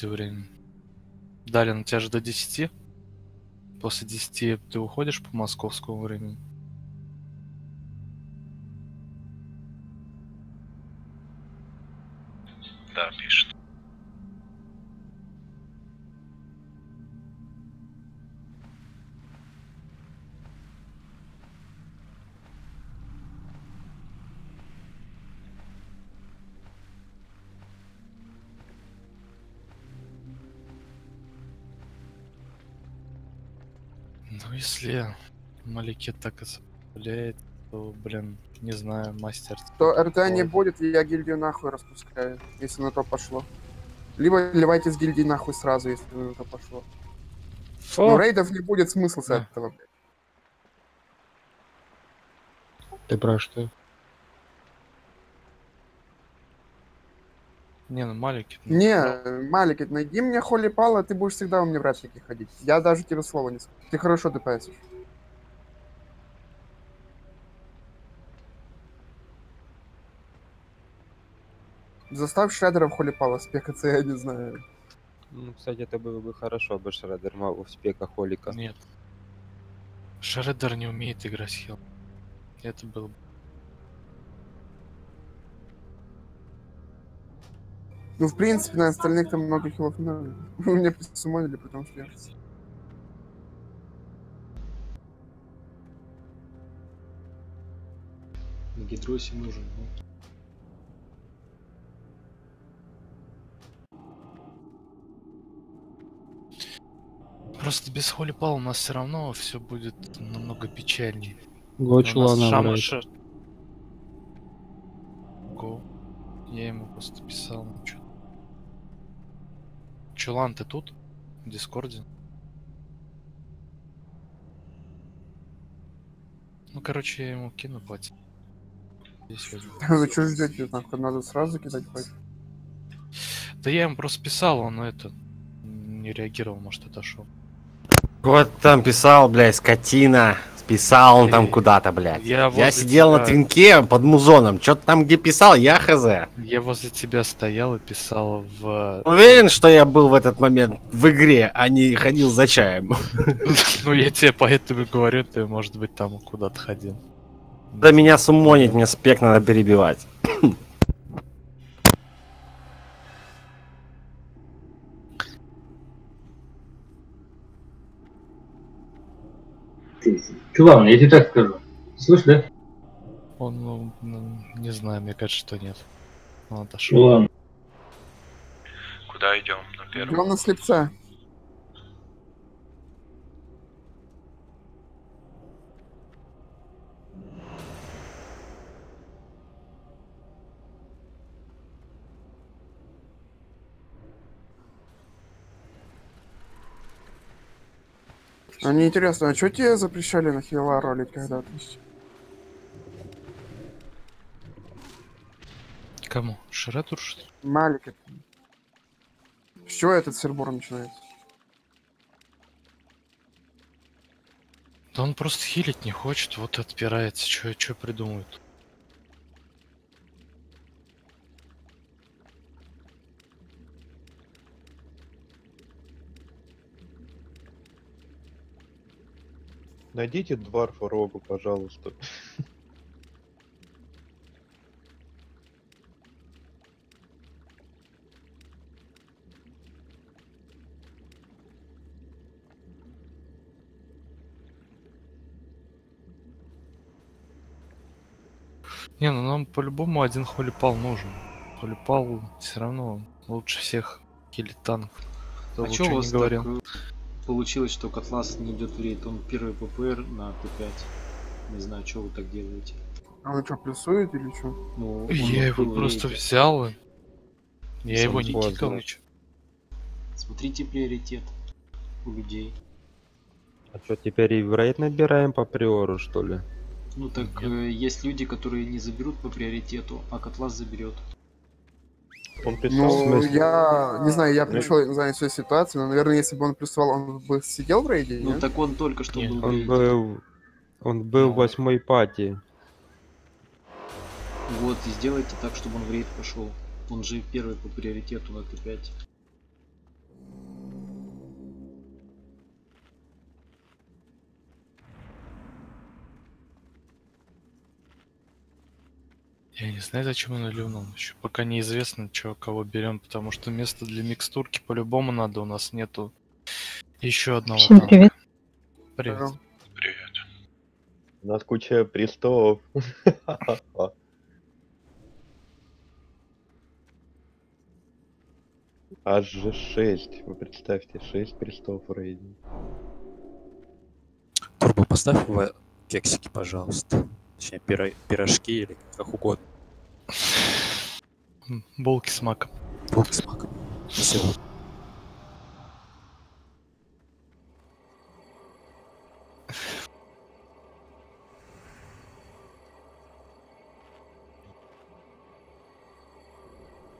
подожди время. Далее, на тебя же до 10. После 10 ты уходишь по московскому времени. Если Маликет так и сопротивляет, то, блин, не знаю, мастер. То РТ не будет, я гильдию нахуй распускаю, если на то пошло. Либо ливайте с гильдии нахуй сразу, если на то пошло. Но рейдов не будет смысла с Да. этого. блядь. Ты про что? Не, ну Маликет. ну, Не, Малик, найди мне Холли Пала, ты будешь всегда у меня в ратники ходить. Я даже тебе слова не скажу. Ты хорошо ДПСишь. Заставь шредеров Холли Пала спекаться, я не знаю. Ну, кстати, это было бы хорошо, бы Шредер мал в спека холика. Нет. Шреддер не умеет играть хил. Это было бы... Ну, в принципе, на остальных там много хилов не надо. Мне присумонили, потому что я... На гидросе нужен. ну. Просто без Холли Пал у нас все равно все будет намного печальнее. Го У нас чулана, Шама блядь. Ша- Го. Я ему просто писал. ну. Чулан, ты тут? В Дискорде? Ну, короче, я ему кину платить. Вы что ждете? Надо сразу кидать хоть. Да я ему просто писал, он это не реагировал, может, отошел. Вот там писал, блядь, скотина. Писал он там Эй, куда-то, блядь. я Я, сидел на тебя- твинке под музоном. Что-то там где писал, я хз. Я возле тебя стоял и писал в... Уверен, что я был в этот момент в игре, а не ходил за чаем. Ну, я тебе поэтому говорю, ты, может быть, там куда-то ходил. Да меня сумонить, мне спек надо перебивать. Ты- Чувак, я тебе так скажу. Слышь, да? Он, ну, ну, не знаю, мне кажется, что нет. Он Ну отошел. ладно. Куда идем? На первый. Идем на слепца. А мне интересно, а что тебе запрещали на хила ролить когда-то? Кому? Шредур, что ли? Малик это. С чего этот сербор начинается? Да он просто хилить не хочет, вот отпирается. Че придумают? Найдите Дварфа Рогу, пожалуйста. Не, ну нам по-любому один холипал нужен. Холипал все равно лучше всех хилит танк. Кто А бы чё вас говорил. так э, получилось, что Котлас не идет в рейд? Он первый ППР на Т5. Не знаю, что вы так делаете. А он что, плюсует или что? Ну, Я его просто рейде. взял. и- Я его не Смотрите, кикал ничего. Смотрите приоритет у людей. А что, теперь и в рейд набираем по приору, что ли? Ну так э, есть люди, которые не заберут по приоритету, а Котлас заберет. Он прислал Ну, смысле? я не знаю, я пришел, не знаю всю ситуацию, но, наверное, если бы он плюсовал, он бы сидел в рейде, Ну нет? так он только что Нет, был Он был... Он был в восьмой пати. Вот, и сделайте так, чтобы он в рейд пошел. Он же первый по приоритету на Т5. Я не знаю, зачем он ливнул. Еще пока неизвестно, чё, кого берем, потому что место для микстурки по-любому надо. У нас нету еще одного. Всем танка. привет. Привет. Привет. У нас куча престолов. Аж же 6. Вы представьте, 6 престолов в рейде. Турбо, поставь в кексики, пожалуйста. Точнее, пиро- пирожки или как угодно. Булки с маком. Булки с маком. Спасибо.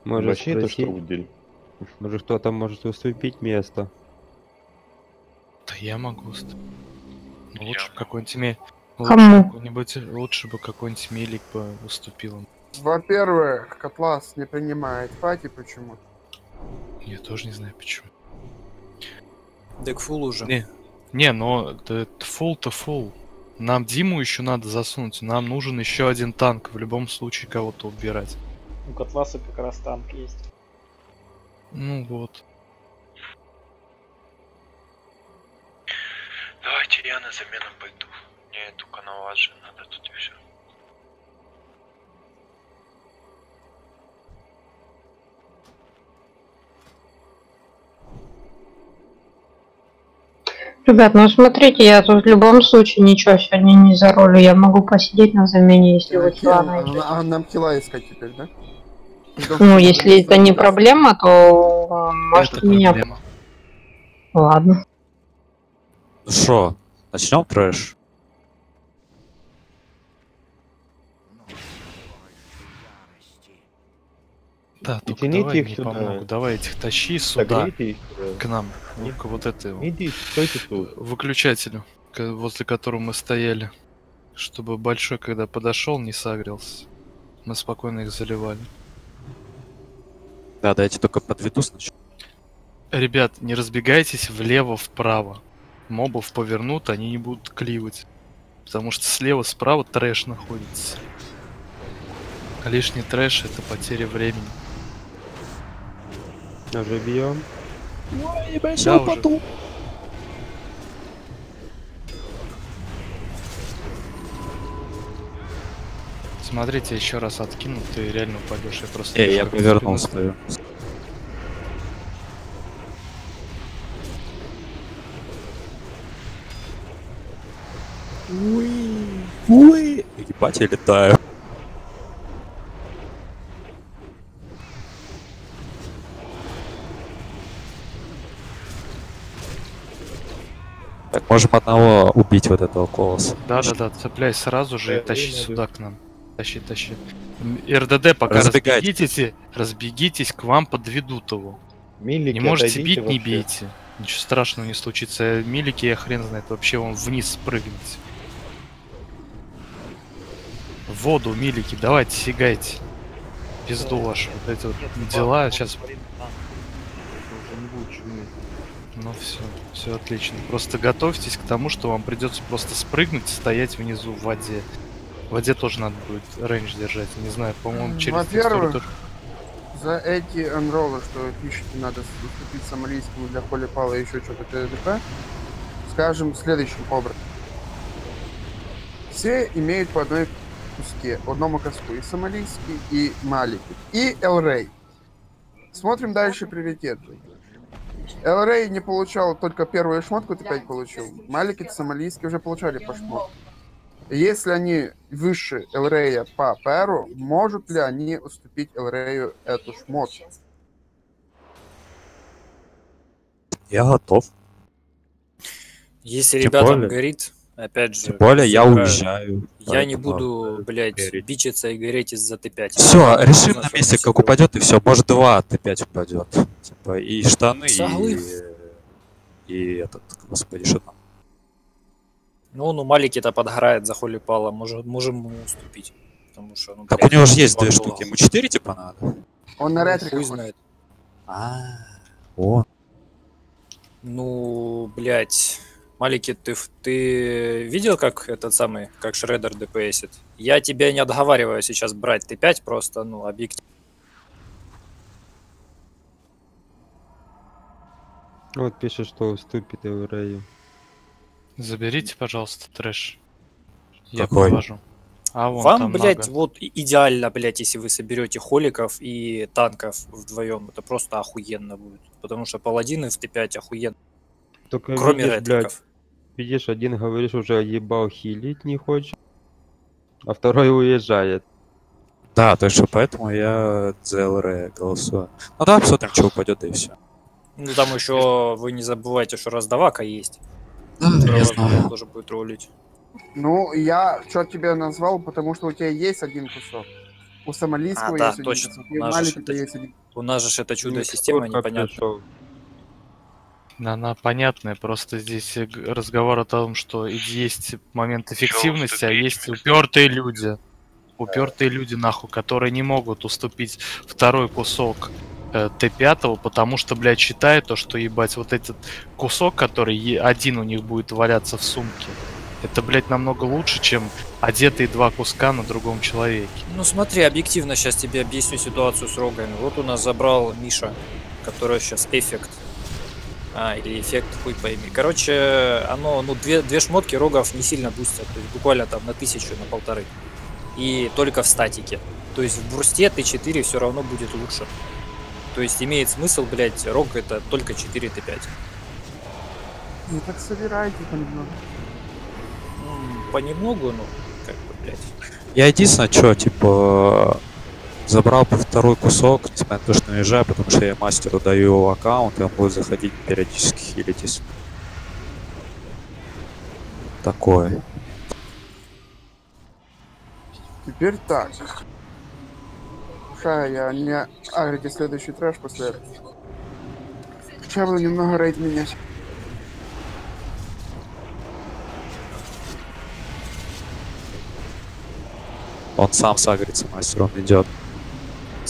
Может Вообще это спросить, штрудель. может кто-то может уступить место? Да я могу. ст- Я лучше какой-нибудь. Кому? Лучше какой-нибудь, лучше бы какой-нибудь милик бы уступил. Во-первых, Котлас не принимает пати почему Я тоже не знаю почему. Декфул уже. Не, не, но фул-то фул. Нам Диму еще надо засунуть. Нам нужен еще один танк. В любом случае кого-то убирать. У Котласа как раз танк есть. Ну вот. Давайте я на замену пойду. Мне эту канаваджи надо тут и все. Ребят, ну смотрите, я тут в любом случае ничего сегодня не за роль. Я могу посидеть на замене, если вы хила найдете. А, а нам кила искать теперь, да? Ну, если это не проблема, то э, можете Это меня... проблема. Ладно. Ну что, начнем трэш? Да, И тяните давай их сюда. помогут. Давай этих тащи сюда, их. к нам. Не- к вот этому Иди, стойте тут. выключателю, возле которого мы стояли. Чтобы большой, когда подошел, не согрелся. Мы спокойно их заливали. Да, дайте только подведу сначала. Ребят, не разбегайтесь влево-вправо. Мобов повернут, они не будут кливать. Потому что слева-справа трэш находится. А лишний трэш это потеря времени. Уже бьем. Да, уже. Смотрите, еще раз откину, ты реально упадешь. Я просто. Эй, я повернул стою. Уи, уи. Ебать, я летаю. Можем одного убить вот этого колоса. Да-да-да, цепляй сразу же и тащи сюда к нам. Тащи, тащи. РДД пока Разбегайтесь. разбегитесь, разбегитесь, к вам подведут его. Милики, Не можете бить, не вообще. бейте. Ничего страшного не случится. Э, Милики, я хрен знает, вообще он вниз спрыгнет. В воду, милики, давайте, сигайте. Пизду вашу. Вот эти вот дела сейчас... Ну все, все отлично. Просто готовьтесь к тому, что вам придется просто спрыгнуть и стоять внизу в воде. В воде тоже надо будет рейндж держать. Не знаю, по-моему, через Во-первых, тоже- За эти анроллы, что вы пишете, надо уступить сомалийскому для Холи Пала и еще что-то ТДП, скажем следующим образом. Все имеют по одной куске, одному коску. И сомалийский, и малики, и Элрей. Смотрим дальше приоритеты. Элрей не получал только первую шмотку, ты 5 получил. Малики сомалийские уже получали по шмотке. Если они выше Элрея по перу, могут ли они уступить Элрею эту шмотку? Я готов. Если Тем ребятам более- горит, опять же... Тем более я уезжаю. Я не буду, блядь, верить. бичиться и гореть из-за Т5. Все, решим на месте, как упадет, и все. Может, два Т5 упадет. Типа, и штаны, и... И этот, господи, что там? Ну, он у Малики-то подгорает за холи пала, может, можем ему уступить. Потому что, ну, Так у него же есть две штуки. Ему четыре типа надо? Он на ходит. знает. А, о. Ну, блядь, Малики, ты, в- ты видел, как этот самый, как Шредер ДПСит? Я тебя не отговариваю сейчас брать Т5, просто, ну, объективно. Вот пишет, что уступит Эврею. Заберите, пожалуйста, трэш. Я Какой? А вон Вам, блядь, мага. вот идеально, блядь, если вы соберете холиков и танков вдвоем, это просто охуенно будет. Потому что паладины в Т5 охуенно. Только Кроме видишь, блядь, ретриков. Видишь, один говоришь уже ебал хилить не хочет, а второй уезжает. Да, то есть поэтому я за ЛР голосую. Ну да, посмотрим, что упадет, и все. Ну там еще вы не забывайте, что раздавака есть. Да, я знаю. тоже будет ролить. Ну, я что тебе назвал, потому что у тебя есть один кусок. У Сомалийского А, да, есть один точно. кусок. У у нас же это- есть один. У нас же это чудо-система непонятно. пришел. Она понятная, просто здесь э, разговор о том, что есть момент эффективности, а есть упертые люди. Упертые люди, нахуй, которые не могут уступить второй кусок э, Т5, потому что, блядь, считают то, что, ебать, вот этот кусок, который е- один у них будет валяться в сумке, это, блядь, намного лучше, чем одетые два куска на другом человеке. Ну смотри, объективно сейчас тебе объясню ситуацию с рогами. Вот у нас забрал Миша, который сейчас эффект. А, или эффект, хуй пойми. Короче, оно, ну, две, две шмотки рогов не сильно бустят, то есть буквально там на тысячу, на полторы. И только в статике. То есть в брусте Т4 все равно будет лучше. То есть имеет смысл, блядь, рог это только 4 Т5. Ну так собирайте понемногу. М, Понемногу, ну, как бы, блядь. Я единственное, что, типа, забрал бы второй кусок, несмотря на то, что наезжаю, потому что я мастеру даю его аккаунт, и он будет заходить периодически хилить, если... Такое. Теперь так. Ха, я не агрите следующий трэш после этого. Сейчас буду немного рейд менять. Он сам сагрится, мастер, он идет.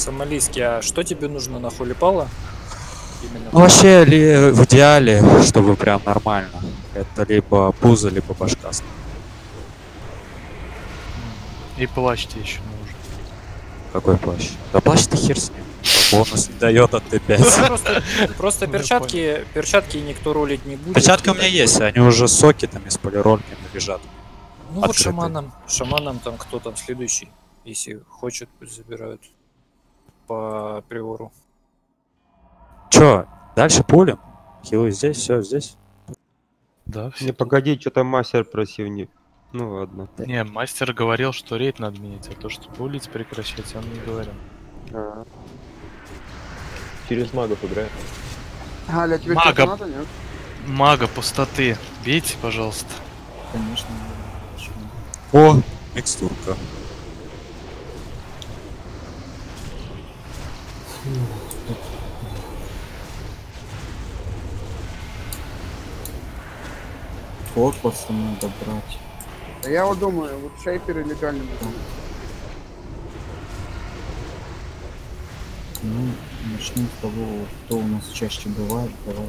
Сомалийский, а что тебе нужно на холипала? Именно. Ну, вообще, ли, в идеале, чтобы прям нормально, это либо пузо, либо башка. И плащ тебе еще нужен. Какой плащ? Да плащ-то хер с ним. Бонус не дает от Ну, Т5. Просто, просто перчатки, перчатки никто ролить не будет. Перчатки у меня есть, они уже с сокетами, с полирольками лежат. Ну вот шаманом, шаманом там кто там следующий, если хочет, пусть забирают по приору. Чё, дальше пулем? Хилы здесь, все здесь. Да, Не, погоди, что-то мастер просил не... Ну ладно. Не, мастер говорил, что рейд надо менять, а то, что пулить прекращать, он не говорил. А, Через магов играет. Галя, тебе Мага. надо, нет? Мага пустоты, бейте, пожалуйста. Конечно. О, микстурка. Корпуса надо брать. А я вот думаю, вот шейперы легально будут. Ну, начнем с того, что у нас чаще бывает. Давай.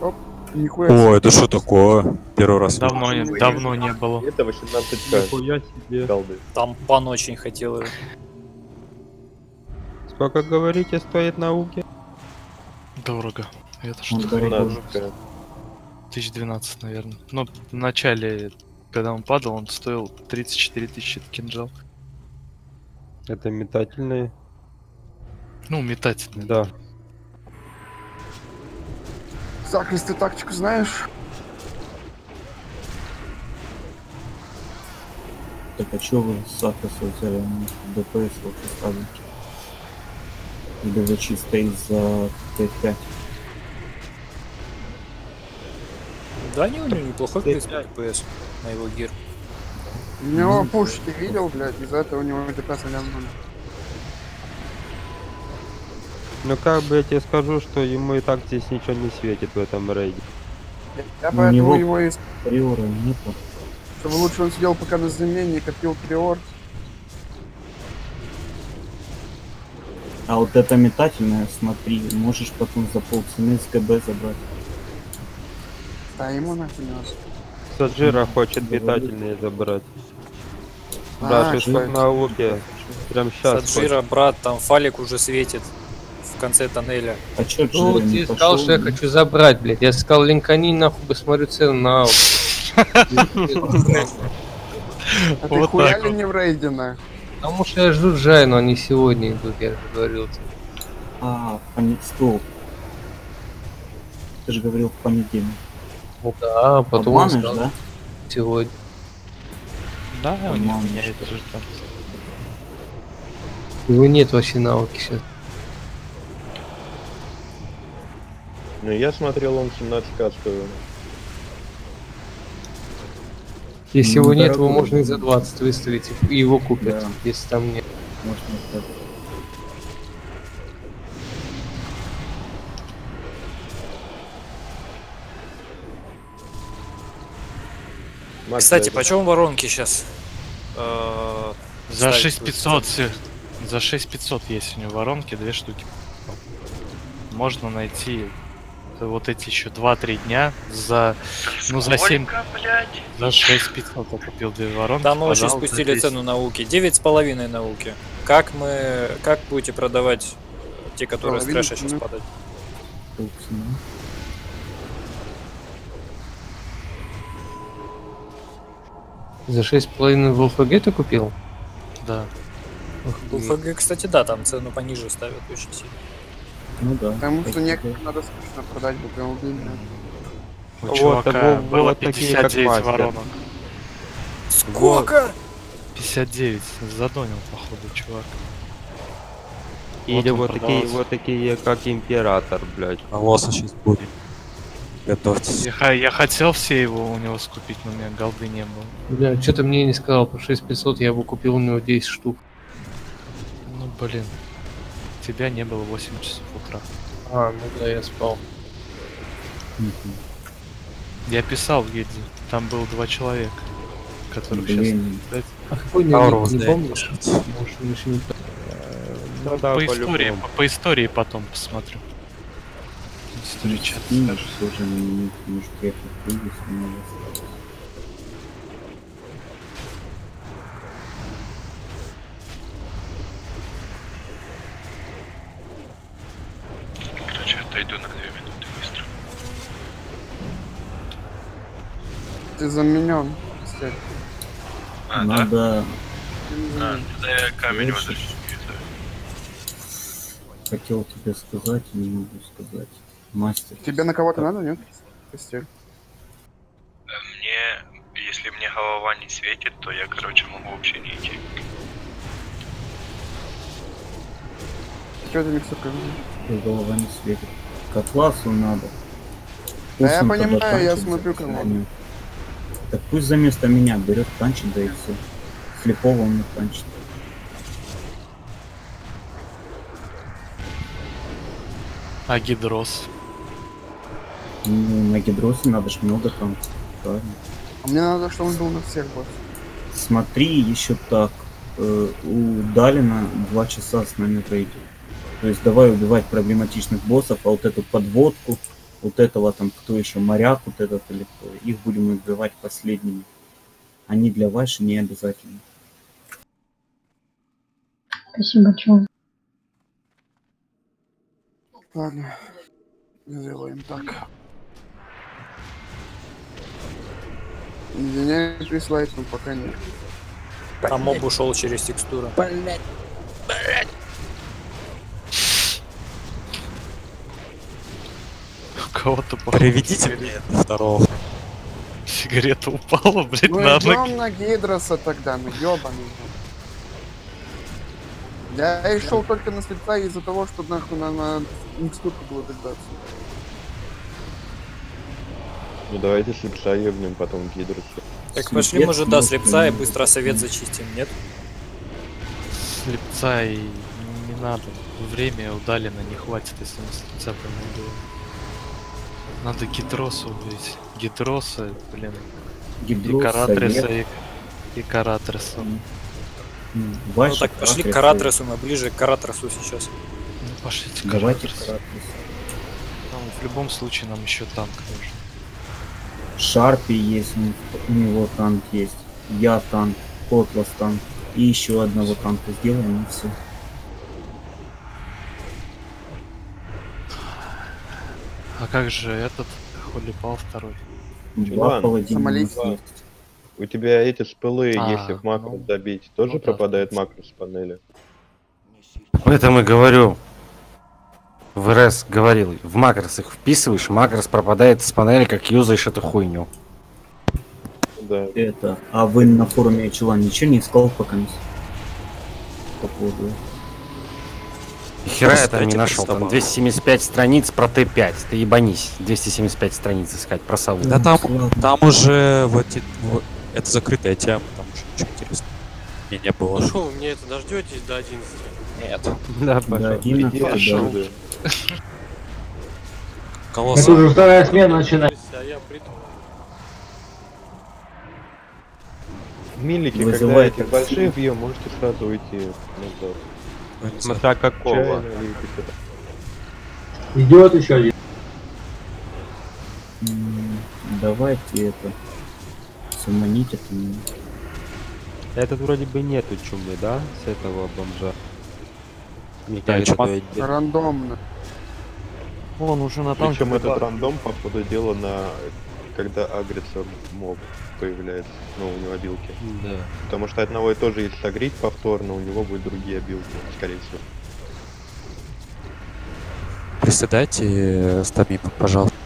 Оп, нихуя О, это что такое? Первый раз. Давно, не, давно не было. Это 18к. Нихуя себе. Голды. Там пан очень хотел его. Сколько говорите стоит науки? Дорого. Это Он что? 17к. 1012, наверное. Но в начале, когда он падал, он стоил 34 тысячи кинжал. Это метательные. Ну, метательный. Да. Сакрис, ты тактику знаешь? Так а чё вы с Акаса взяли? ДПС лучше ставите. Вы чисто из-за Т5? Да не, у него неплохой, ДПС на его гир. У него пуш ты видел, блядь, из-за этого у него ДПС лянули. Ну как бы я тебе скажу, что ему и так здесь ничего не светит в этом рейде. Я У поэтому него- его и... Приора нету. Чтобы лучше он сидел пока на замене и копил приор. А вот это метательное, смотри, можешь потом за полцены с ГБ забрать. Да, ему надо. Саджира хочет питательные забрать. А, Да, ты как на луке. Прям сейчас. Саджира, брат, там фалик уже светит в конце тоннеля. А чё Ну, я сказал, что я хочу забрать, блядь. Я сказал, линкани, нахуй, посмотрю цену на аут. А ты хуя ли не в рейде? Потому что я жду Джай, но они сегодня идут, я же говорил. тебе. А, в понедельник. Стоп. Ты же говорил в понедельник. Ну да, потом он Обманешь, сказал, да? сегодня. Да, у них Обманешь. меняет уже там. Его нет вообще навыки сейчас. Ну я смотрел, он 17к стоил. Если Ну, его нет, его можно и за 20 выставить, и его купят, Да. если там нет. Можно так. Кстати, почем воронки сейчас? Э, За ставить 6500 все. За 6500 есть у него воронки, две штуки. Можно найти вот эти еще 2-3 дня за ну за 7 Сколько, блядь? за 6500 я купил две воронки. Там очень спустили 10. цену науки. Девять с половиной науки. Как мы, как будете продавать те, которые с Половину трэша сейчас падают? За 6,5 в ЛФГ ты купил? Да. У ФГ, кстати, да, там цену пониже ставят очень сильно. Ну да. Потому что некоторым надо скучно продать, бы прям убили. У Вот, чувака такого было вот такие, как 59 воронок. Сколько? 59. Задонил, походу, чувак. Или он вот такие, вот такие, как император, блядь. А лоса сейчас будем. Готовьтесь. Я, я хотел все его у него скупить, но у меня голды не было. Бля, что-то мне не сказал, по 6500 я бы купил у него 10 штук. Ну блин. Тебя не было 8 часов утра. А, ну да, я спал. Я писал в гильдии. Там было два человека, которых Блин. сейчас... А какой не, не помнишь? Может, мы еще не Ну да, по, истории, по-любому. по, по истории потом посмотрю. История чат тоже на минуту, может, я приду, если надо. Короче, отойду на две минуты быстро. Ты заменен. кстати. А, да? Надо... Ты не А, тогда я камень возле Хотел тебе сказать, не могу сказать. Мастер. Тебе на кого-то надо, нет? Постель. Мне, если мне голова не светит, то я, короче, могу вообще не идти. Что говоришь? Ой, голова не светит. Атласу надо. Да я понимаю, я смотрю, он. Так пусть за место меня берет, танчит, да и все. Слепого он не танчит. А гидрос? Ну, на гидросе надо ж много там. Правильно. А мне надо, чтобы он был на всех босс. Смотри, еще так. э, у Далина два часа с нами рейдит. То есть давай убивать проблематичных боссов, а вот эту подводку, вот этого там, кто еще, моряк вот этот или кто, их будем убивать последними. Они для Ваши не обязательно. Спасибо, чувак. Ладно. Сделаем так. Извиняюсь, прислать, но пока нет. А моб ушел через текстуру. У кого-то походу Приведите мне второго. Сигарета упала, блядь, Ну на идем ноги. на Гидроса тогда, ну ёбаный. Я и шел только на слепца из-за того, что нахуй на, на микстурку было дождаться. Ну давайте слепца ебнем, потом гидрус. Так пошли, может, да, слепца и быстро совет зачистим, нет? Слепца и не надо. Время удалено не хватит, если на слепца прям Надо гидроса убить. Гидроса, блин. и Гидроса, Каратреса, и, Лев. и Каратреса. Ну, Ну так пошли к Каратрес, Каратресу, мы ближе к Каратресу сейчас. Ну пошлите к Каратресу. Там в любом случае нам еще танк нужен. Шарпи есть, у, у него танк есть. Я танк, Котлас танк. И еще одного танка сделаем, и все. А как же этот Холипал второй? Два паладина у тебя эти спылы, А, если в макро ну, добить, тоже ну да, пропадает в принципе. макро с панели. Об этом и говорю. В РС говорил, в макрос их вписываешь, макрос пропадает с панели, как юзаешь эту хуйню. Да. Это. А вы на форуме Чела ничего не искал пока? По поводу. Хера я там не нашел. Там доставал. 275 страниц про Т5. Ты ебанись. 275 страниц искать про сову. Да там, там уже вот, эти- вот- это закрытая тема, там уже ничего интересного. Мне не было. Ну что, вы мне это дождетесь до 11? Нет. Да, Да, пошел. 11, да. Пошел, да. Это уже вторая смена начинается. А я приду. В милике, когда такси. больших бьем, можете сразу уйти назад. Смотря какого. Чайно лепите. Идет еще один. Давайте это. Суманить это. Этот вроде бы нету чумы, да? С этого бомжа. Мне Да, чума. Рандомно. Он уже на танке. Причем этот рандом, походу, дело на когда агрится моб появляется, ну, у него обилки. Да. Потому что одного и тоже, если согреть повторно, у него будут другие обилки, скорее всего. Приседайте, э, Стамим, пожалуйста.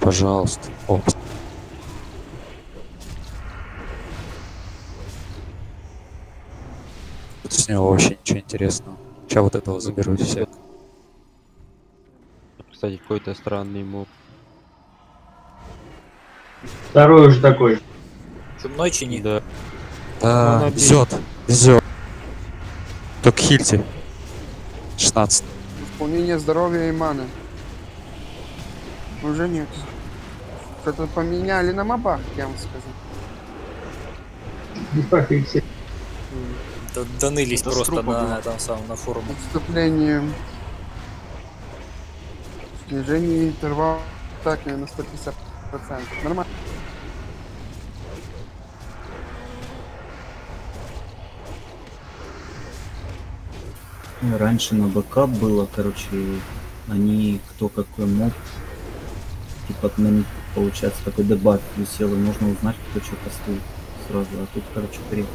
Пожалуйста. О, с него вообще ничего интересного. Сейчас вот этого заберу и все. Кстати, какой-то странный моб. Второй уже такой. Чумной чини. Да. Да, Ну, везет, везет. Только хильте. 16. Исполнение здоровья и маны. Уже нет. Что-то поменяли на мобах, я вам скажу. Не спрашивайте. Да- Донылись Это просто на было. этом самом на форуме. Отступление. Снижение интервала атаки на 150%. Нормально. Раньше на бэкап было, короче, они кто какой моб. Типа на получается такой дебаг висел, и можно узнать, кто что кастует сразу. А тут, короче, бред.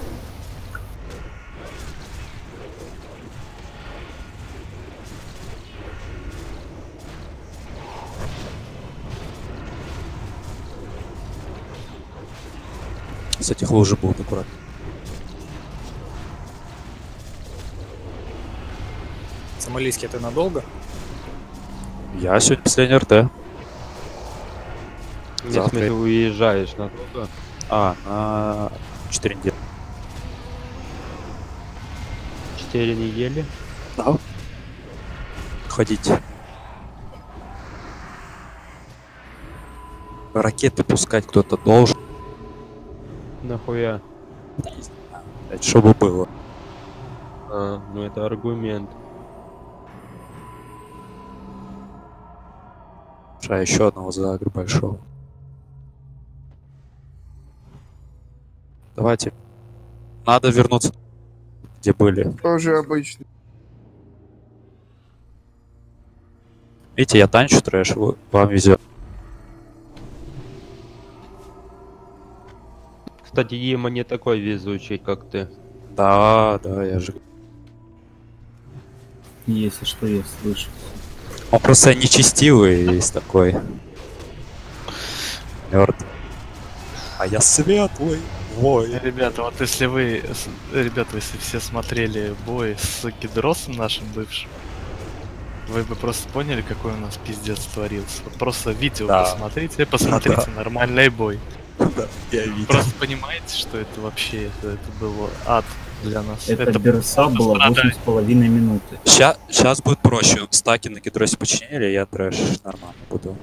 С этих лужи будут аккуратно. Сомалийский это надолго? Я сегодня последний РТ. Завтра. смысле уезжаешь на туда. А, на 4 недели. Четыре недели. Да. Ходить. Ракеты пускать кто-то должен. Нахуя? блядь, Чтобы было. А, ну это аргумент. А еще одного загр большого. Давайте. Надо вернуться, где были. Тоже обычно. Видите, я танчу трэш, вы- вам везет. Кстати, Дима не такой везучий, как ты. Да, да, я же. Если что, я слышу. Он просто нечестивый есть такой. Мертв. А я светлый. Вой. Ребята, вот если вы, ребята, если все смотрели бой с Гидросом нашим бывшим, вы бы просто поняли, какой у нас пиздец творился. Вот просто видео Да. посмотрите, посмотрите нормальный бой. Я видел. Просто понимаете, что это вообще, это, это был ад для нас. Это, берса было страдание. 8,5 минуты. Сейчас, сейчас будет проще. Стаки на гидросе починили, я трэш нормально буду.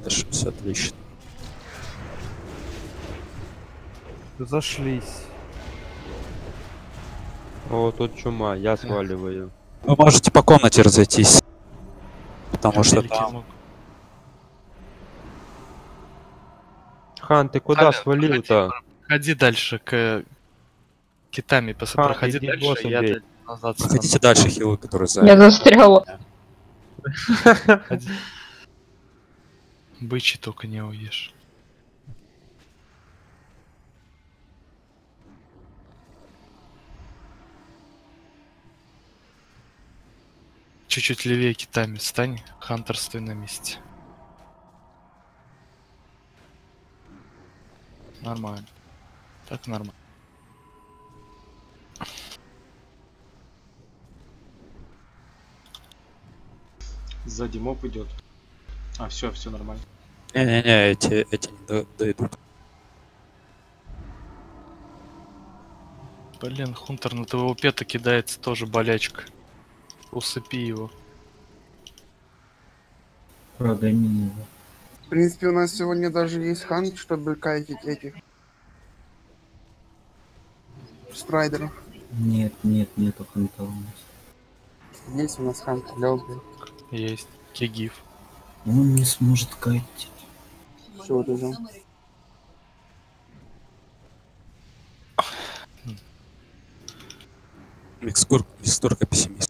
Это ж все отлично. Зашлись. О, тут чума, я сваливаю. Вы можете по комнате разойтись. Потому что Великий там... мог. Хан, ты куда Халя, свалил-то? Проходи дальше к китами, пос- Ха, проходи иди дальше, я бей. назад Хотите дальше хилы, которые за... Я застряла. Ходи. Бычий только не уешь. Чуть-чуть левее китами стань, Хантер стой на месте. Нормально. Так нормально. Сзади моб идет. А, все, все нормально. Не-не-не, эти, эти не до- дойдут. Блин, Хунтер на твоего пета кидается тоже болячка. Усыпи его. Прогони его. В принципе, у нас сегодня даже есть хант, чтобы кайтить этих страйдеров. Нет, нет, нету ханта у нас. Есть у нас хант для убийц. Есть. Кигиф. Он не сможет кайтить. Все, вот уже. Микстур, микстурка пессимист.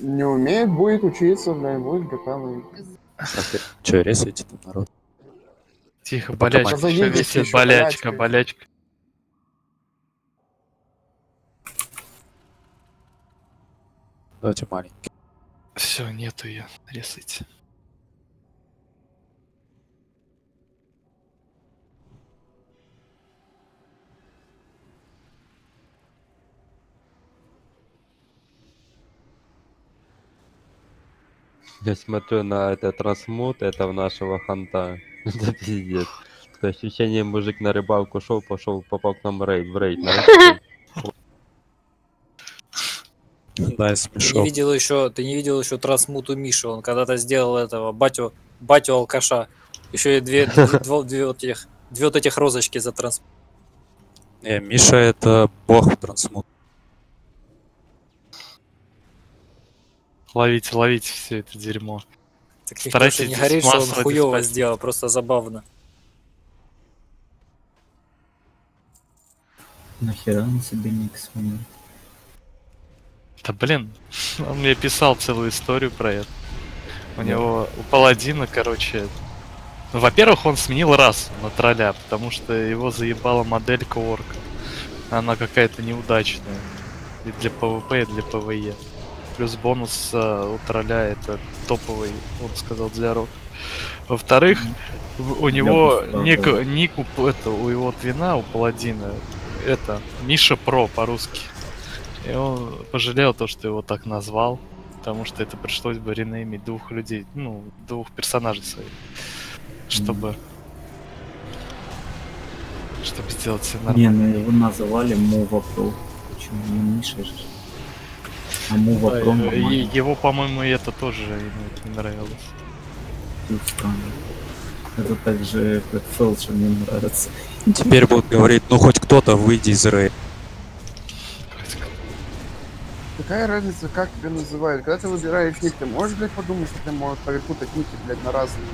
Не умеет, будет учиться, бля, будет готовый. Че, резаете там народ? Тихо, болячка, еще висит болячка, болячка. болячка. Давайте маленький. Все, нету ее. Резайте. Я смотрю на этот трансмут этого нашего ханта. Это пиздец. Такое ощущение, мужик на рыбалку шел, пошел, попал к нам в рейд, в рейд. Да, я Ты не видел еще, ты не видел еще трансмуту Миши, он когда-то сделал этого батю, батю алкаша. Еще и две, две, две, вот этих, две вот этих розочки за транс. Не, Миша это бог трансмут. Ловите, ловите все это дерьмо. Так же не говорит, что он хуево сделал, просто забавно. Нахера он себе ник сменил? Да блин, он мне писал целую историю про это. У него, у паладина, короче... ну, во-первых, он сменил расу на тролля, потому что его заебала моделька орк. Она какая-то неудачная. И для ПВП, и для ПВЕ. Плюс бонус э, у тролля это топовый, он сказал, для рог. Во-вторых, у него ник, ник у, это, у его твина, у паладина, это, Миша Про по-русски. И он пожалел то, что его так назвал, потому что это пришлось бы rename ить двух людей, ну, двух персонажей своих, чтобы... Чтобы сделать все нормально. Не, ну его называли Мова Про. Почему не Миша же? А нормально. е- его, по-моему, это тоже ему это не нравилось. Это так же, как Фелчер мне нравится. Теперь будут говорить, ну хоть кто-то выйди из рейда. Какая разница, как тебя называют? Когда ты выбираешь ник, ты можешь, блядь, подумать, что ты можешь перепутать ники, блядь, на разные.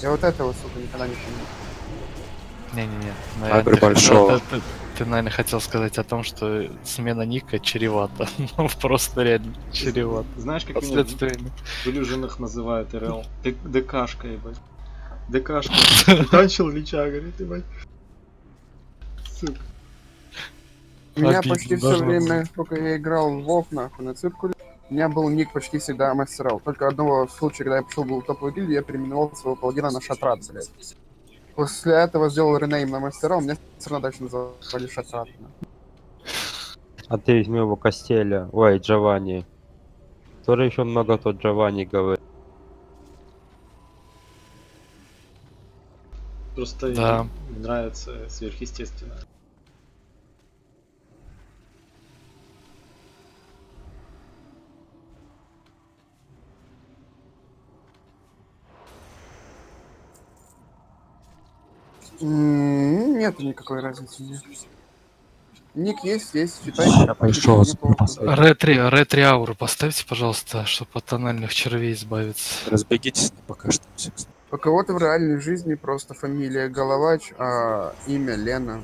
Я вот этого, сука, никогда не понимаю. Не-не-не. Агры большого. Ты, ты- ты, наверное, хотел сказать о том, что смена ника чревата. Ну, просто реально чревато. Знаешь, как меня Последствиями. в иллюжинах называют РЛ? ДКшка, ебать. ДКшка. Танчил Лича, говорит, ебать. Сука. У меня Обидно, почти все время, сколько я играл в WoW, нахуй, на циркуле, у меня был ник почти всегда мастерал. Только одного случая, когда я пошел был в топовую гильдию, я переименовал своего паладина на Шатрат, блядь. После этого сделал ренейм на мастера, у меня все равно дальше называли Шатрат. А ты возьми его Костеля. Ой, Джованни. Тоже еще много тот Джованни говорит. Просто Да. мне нравится сверхъестественно. Нет никакой разницы. Нет. Ник есть, есть, читайте. Я пошел. Ретри, ретри ауру поставьте, пожалуйста, чтобы от тональных червей избавиться. Разбегитесь пока что. всех. У кого-то в реальной жизни просто фамилия Головач, а имя Лена.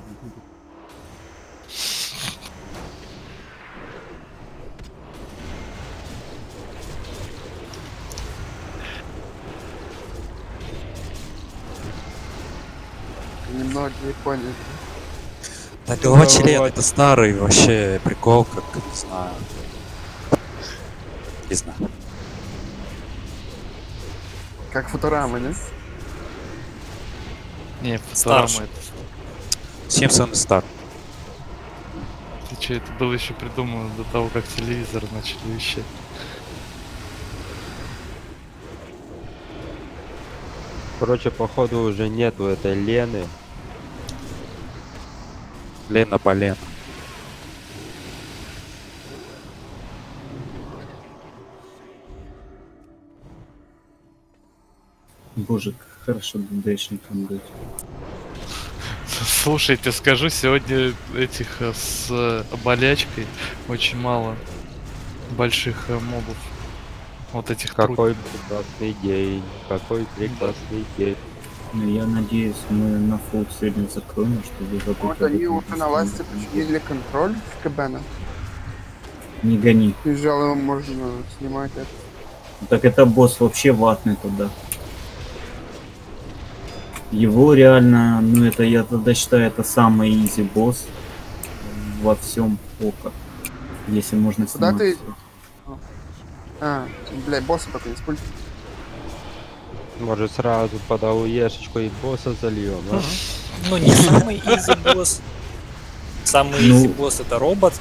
Немногие поняли. Да голова член это старый вообще прикол, как не знаю. Не знаю. Как Футурама, не? Не, Футурама Старше. это... Симпсон стар. Ты че, это было еще придумано до того, как телевизор начали вещать. Короче, походу уже нету этой Лены. Лена Полена. Боже, хорошо ДДшникам быть. Слушайте, скажу, сегодня этих э, с э, болячкой очень мало больших э, мобов. Вот этих Какой трудных. прекрасный день, какой прекрасный день. Ну, я надеюсь, мы на фул сегодня закроем, чтобы забыть Вот они уже на власти починили контроль в КБН. Не гони. Приезжал его можно снимать это. Так это босс вообще ватный туда. Его реально, ну это я тогда считаю, это самый изи босс во всем пока. Если можно Куда снимать ты- всё. А, бля, босса не спульт. Может сразу под ауешечку и босса зальем, а? Ну не самый изи босс. Самый Ну. изи босс это робот.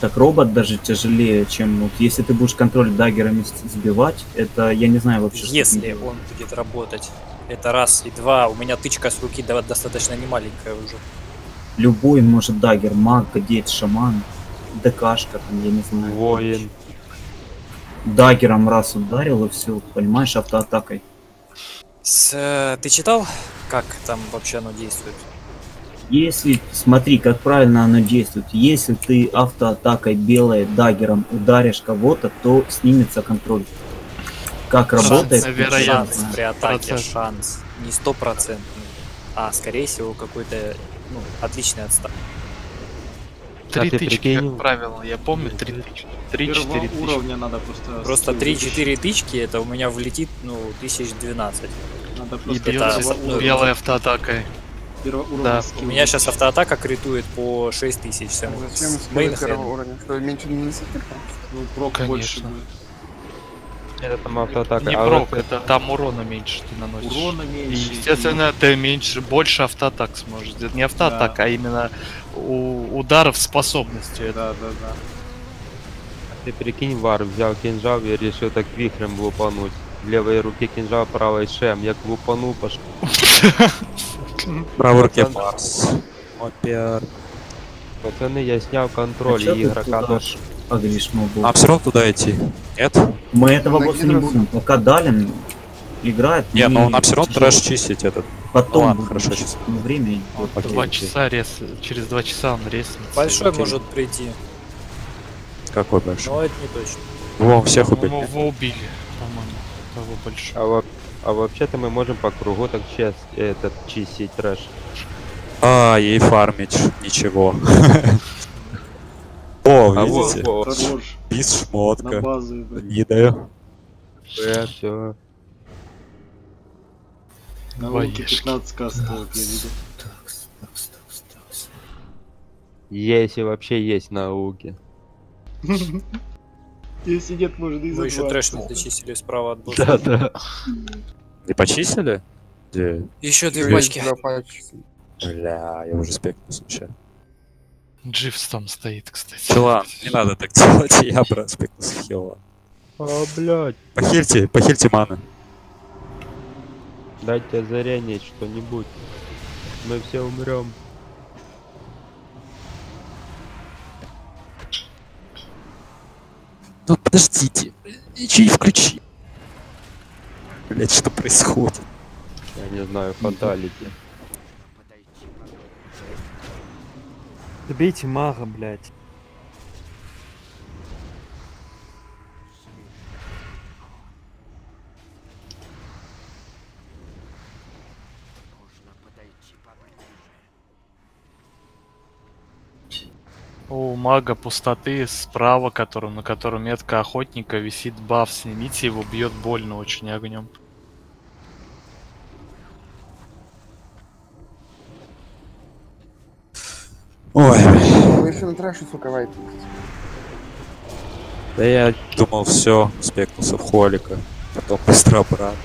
Так робот даже тяжелее, чем вот если ты будешь контроль даггерами сбивать, это я не знаю вообще, что Если он будет работать. Это раз. И два, у меня тычка с руки достаточно немаленькая уже. Любой может dagger, маг, кадет, шаман, ДКшка, там, я не знаю. Воин dagger ом раз ударил и все, понимаешь, автоатакой. С, э, ты читал, как там вообще оно действует? Если, смотри, как правильно оно действует. Если ты автоатакой белой dagger ом ударишь кого-то, то снимется контроль. Как шанс, работает? Вероятность шанс при атаке, процент. шанс. Не стопроцентный, а скорее всего какой-то ну, отличный отставка. А три тычки, как правило, я помню, три тычки. 3-4 уровня надо просто... Просто 3-4 тычки, это у меня влетит, ну, 1012. Надо просто... И бьется белой автоатакой. Да. У меня сейчас автоатака критует по 6000 тысяч. Зачем с мейн уровня? Что, меньше не Ну, прок Конечно. больше будет. Это там автоатака. Не а прок, вот это там урона меньше ты наносишь. Урона И, меньше. естественно, ты меньше, больше автоатак сможешь сделать. Не автоатак, а именно у, ударов способностью. и- Это Да, да, да. Ты прикинь, Вар взял кинжал и решил так вихрем лупануть. В левой руке кинжал, правой шем. Я лупанул, пошел. Правой руке. Опер. Пацаны, я снял контроль, А и игрока тоже. Агришь мобов? Нам все равно туда идти. Нет? Мы этого На босса не будем. Пока Далин играет. Не, ну нам все равно трэш чистить этот. Потом Ну ладно, хорошо. Ну, время идет. Окей, два окей. часа рез, через два часа он резнется. Большой Окей. может прийти, Какой большой? но это не точно. Вон, всех. По-моему, его убили, по-моему, того большого. А, во- а вообще-то мы можем по кругу так чест, этот чистить трэш. А, ей фармить. Ничего. О, А видите? вот. На шмотка. базу. Не даю. все. На луке Боешки. 15к стоит, я видел. Такс, такс, такс, такс. Если вообще есть науки. Если нет, можно и Вы еще 20. трэш не дочистили справа от босса. Да, да. И почистили? Где? Еще две пачки. Бля, я уже спекнулся вообще. Дживс там стоит, кстати. Чела, не надо так делать, я бы спекнулся в хила. А, блядь. Похильте, похильте маны. Дайте озарение что-нибудь. Мы все умрем. Ну подождите, ничего не включи. Блять, что происходит? Я не знаю, фаталити. Добейте мага, блядь. У мага пустоты справа, которым, на котором метка охотника висит баф. Снимите его, бьет больно очень огнем. Ой, Вы еще на трэше, сука, вайп. да я думал, все, спекнулся в холика. Потом быстро обратно.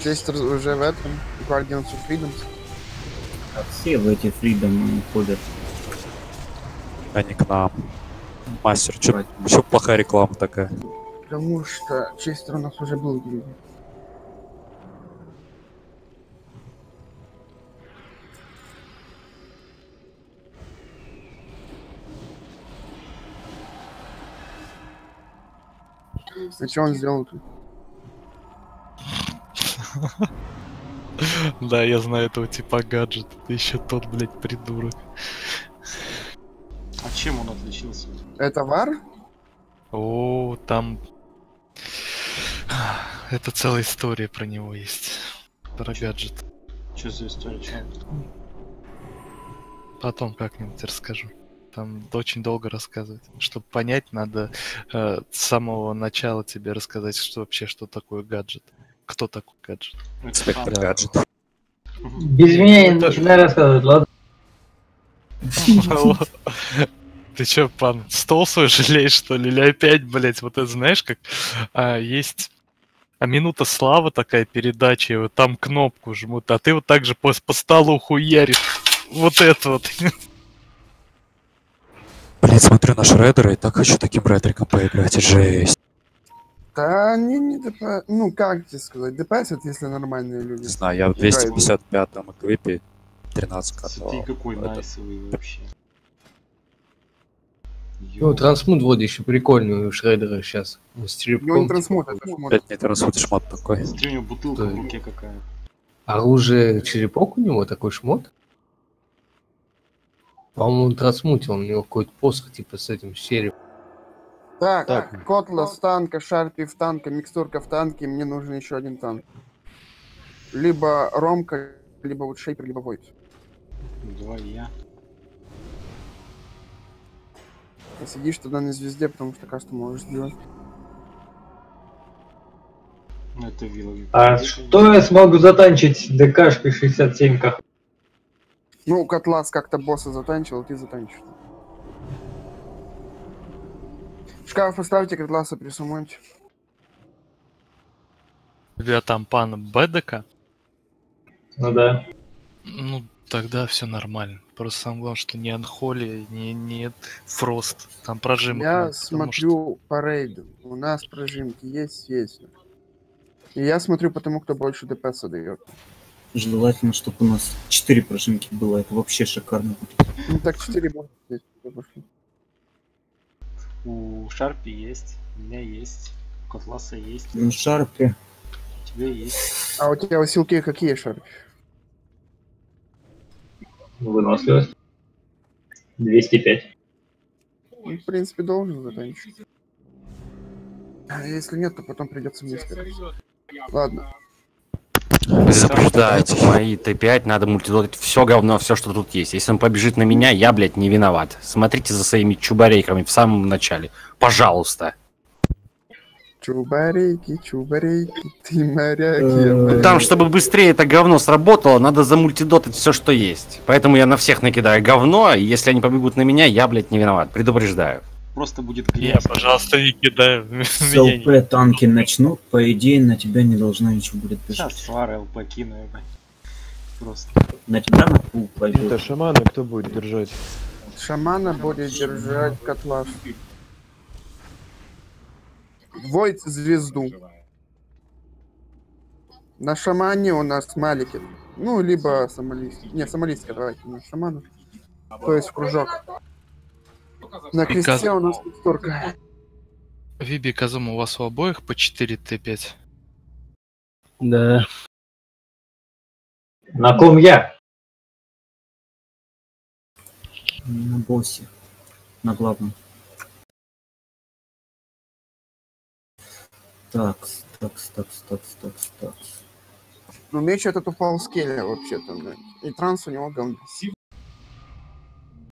Честер уже в этом. Guardians of Freedom. А все в эти фридом ходят. А не к нам. Мастер, чё, чё плохая реклама такая? Потому что Честер у нас уже был в гильдии. А что он сделал тут? Да, я знаю этого типа гаджет. Ты еще тот, блядь, придурок. Чем он отличился? Это вар? О, там... Это целая история про него есть. Про гаджет. Что за история? Чё? Потом как-нибудь расскажу. Там очень долго рассказывать. Чтобы понять, надо э, с самого начала тебе рассказать, что вообще, что такое гаджет. Кто такой гаджет. Спектр гаджет. Без меня не начинай рассказывать, ладно? Ты чё, пан, стол свой жалеешь, что ли? Или опять, блять, вот это знаешь, как а, есть а минута славы такая передача, и вот там кнопку жмут, а ты вот так же по, по столу хуяришь. Вот это вот. Блин, смотрю на Шреддера и так хочу таким ретриком поиграть, жесть. Да не, не ДПС. Ну, как тебе сказать? ДПС если нормальные люди. Не знаю, я в играют. 255-м эквипе 13 Смотри, катал. какой Это- найсовый вообще. Ну, трансмут вроде еще прикольный у Шредера сейчас. С Ну, не черепком. трансмут, это шмот. Это не трансфут шмот такой. Смотри, у него бутылка Да. в руке какая. Оружие черепок у него такой шмот? По-моему, он трансмутил, у него какой-то посох типа с этим с черепом. Так, Так. Котла с танка, Шарпи в танка, микстурка в танке, мне нужен еще один танк. Либо Ромка, либо вот Шейпер, либо Войт. Давай я. Сидишь тогда на звезде, потому что касту можешь сделать. Ну это вилла. А что я смогу затанчить ДКшкой 67 к Ну, Котлас как-то босса затанчил, ты затанчил. Шкаф поставьте, Котласа присумоньте. У тебя там пан Бедека? Ну да. Ну, тогда все нормально. Просто самое главное, что не Анхоли, не, не Фрост. Там прожимок Я надо, потому что- смотрю по рейду. У нас прожимки есть, есть. И я смотрю по тому, кто больше ДПС дает. Желательно, чтобы у нас 4 прожимки было. Это вообще шикарно будет. Ну так 4 босса здесь пошли. У Шарпи есть, у меня есть, у Котласа есть, Ну, Шарпи. у тебя есть. А у тебя силки какие, Шарп? Выносливость. 205. Ну, в принципе, должен затанчить. А если нет, то потом придется мне искать. Ладно. Заблуждаете. Мои Т5 надо мультидотить все говно, все, что тут есть. Если он побежит на меня, я, блядь, не виноват. Смотрите за своими чубарейками в самом начале. Пожалуйста. Чубарейки, чубарейки, ты моряки. Э, моряки. Там, чтобы быстрее это говно сработало, надо замультидотить все, что есть. Поэтому я на всех накидаю говно, и если они побегут на меня, я, блядь, не виноват. Предупреждаю. Просто будет грязь. пожалуйста, не кидай. ЛП танки начнут, по идее, на тебя не должно ничего будет бежать. Сейчас свары ЛП кину. Просто. На тебя на пул Это шамана кто будет держать? Шамана будет держать котлас. Войт звезду. На шамане у нас Малики. Ну, либо сомалийский. Не, сомалийский, давайте, на шамана. То есть в кружок. На кресте Каз- у нас текстурка. Виби и Казума, у вас у обоих по 4 Т5. Да. На ком я? На боссе. На главном. Такс, такс, такс, такс, такс, такс. Ну, меч этот упал с Келя вообще-то, блядь. И транс у него говно.